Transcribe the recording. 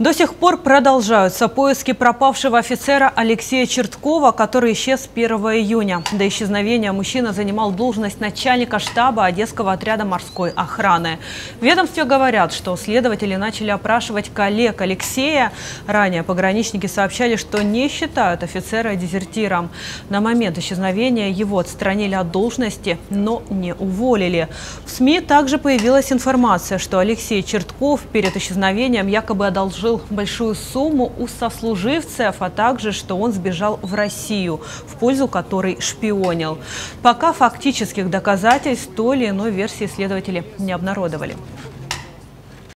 До сих пор продолжаются поиски пропавшего офицера Алексея Черткова, который исчез 1 июня. До исчезновения мужчина занимал должность начальника штаба Одесского отряда морской охраны. В ведомстве говорят, что следователи начали опрашивать коллег Алексея. Ранее пограничники сообщали, что не считают офицера дезертиром. На момент исчезновения его отстранили от должности, но не уволили. В СМИ также появилась информация, что Алексей Чертков перед исчезновением якобы одолжил одолжил большую сумму у сослуживцев, а также, что он сбежал в Россию, в пользу которой шпионил. Пока фактических доказательств той или иной версии следователи не обнародовали.